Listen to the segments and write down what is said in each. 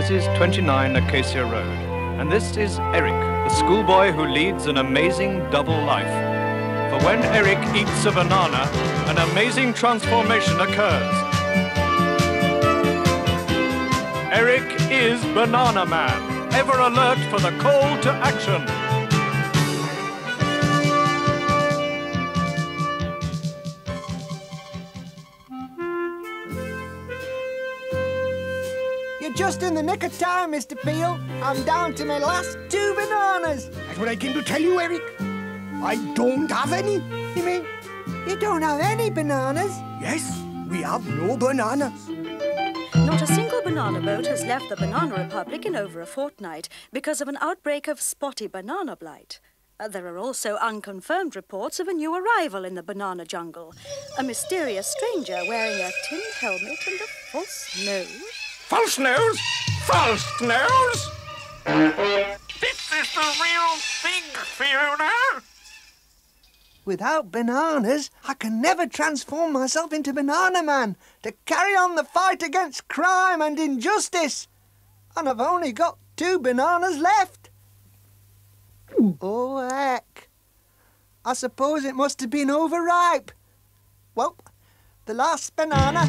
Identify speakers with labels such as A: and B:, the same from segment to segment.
A: This is 29 Acacia Road. And this is Eric, the schoolboy who leads an amazing double life. For when Eric eats a banana, an amazing transformation occurs. Eric is Bananaman, ever alert for the call to action.
B: You're just in the nick of time, Mr. Peel. I'm down to my last two bananas.
C: That's what I came to tell you, Eric. I don't have any.
B: You mean you don't have any bananas?
C: Yes, we have no bananas.
D: Not a single banana boat has left the Banana Republic in over a fortnight because of an outbreak of spotty banana blight. Uh, there are also unconfirmed reports of a new arrival in the banana jungle. A mysterious stranger wearing a tin helmet and a false nose.
E: False nose? False nose? This is the real thing, Fiona.
B: Without bananas, I can never transform myself into Bananaman to carry on the fight against crime and injustice. And I've only got two bananas left. Oh, heck. I suppose it must have been overripe. Well, the last banana.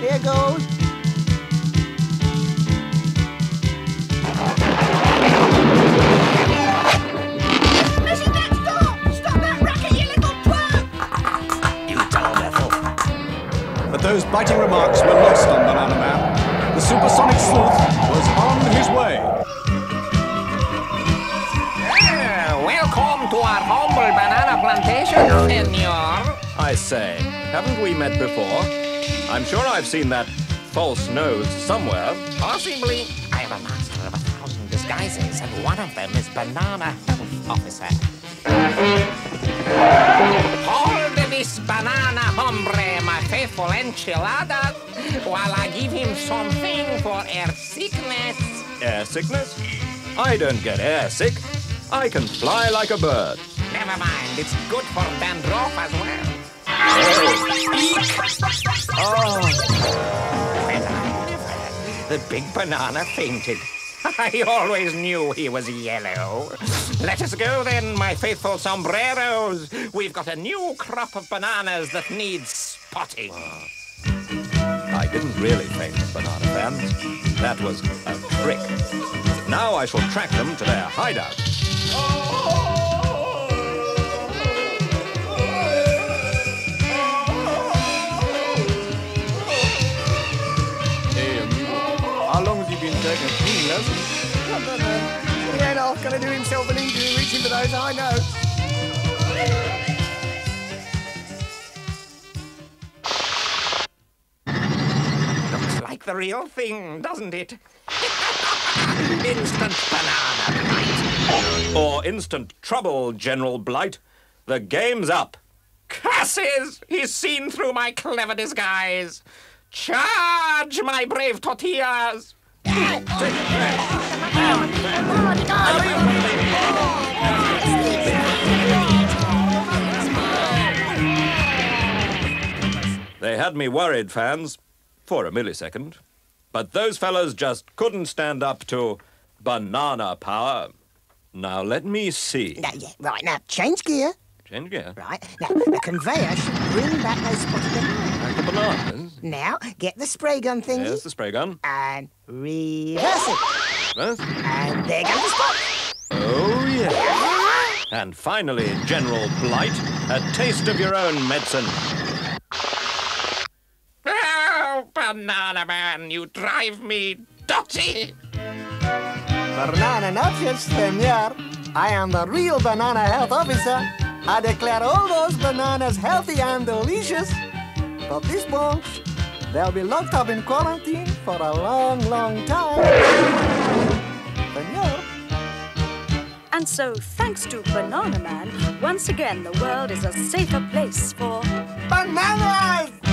B: Here goes.
A: Those biting remarks were lost on Bananaman. The supersonic sleuth was on his way.
E: Ah, welcome to our humble banana plantation, senor.
A: I say, haven't we met before? I'm sure I've seen that false nose somewhere.
E: Possibly. I'm a master of a thousand disguises, and one of them is Banana Health Officer. Hold this banana, hombre, my faithful enchilada, while I give him something for air sickness.
A: Air sickness? I don't get air sick. I can fly like a bird.
E: Never mind, it's good for dandruff as well. Oh. The big banana fainted. I always knew he was yellow. Let us go then, my faithful sombreros. We've got a new crop of bananas that needs spotting.
A: I didn't really faint, banana fans. That was a trick. Now I shall track them to their hideout. Hey, how long have you been taking singing lessons?
C: He ain't half gonna do himself an injury reaching for those high notes.
E: The real thing, doesn't it? Instant banana blight.
A: Or instant trouble, General Blight. The game's up.
E: Curses! He's seen through my clever disguise. Charge, my brave tortillas!
A: They had me worried, fans, for a millisecond. But those fellas just couldn't stand up to banana power. Now let me see.
C: Now, yeah, right, now, change gear.
A: Change gear.
C: Right, now, the conveyor should bring back those spotted bananas.
A: The bananas.
C: Now, get the spray gun thingy
A: There's the spray gun.
C: and reverse it.
A: Yes.
C: And there goes the spot.
A: Oh, yeah. And finally, General Blight, a taste of your own medicine.
E: Oh, bananaman, you drive me dotty!
B: Banana nutshell, senor. I am the real banana health officer. I declare all those bananas healthy and delicious. But this bunch, they'll be locked up in quarantine for a long, long time. Senor.
D: And so, thanks to Bananaman, once again the world is a safer place for
B: Bananas!